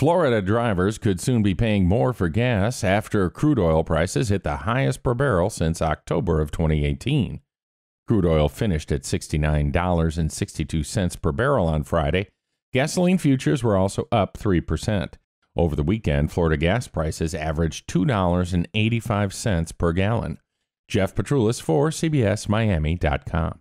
Florida drivers could soon be paying more for gas after crude oil prices hit the highest per barrel since October of 2018. Crude oil finished at $69.62 per barrel on Friday. Gasoline futures were also up 3%. Over the weekend, Florida gas prices averaged $2.85 per gallon. Geoff Petrulis for CBSMiami.com.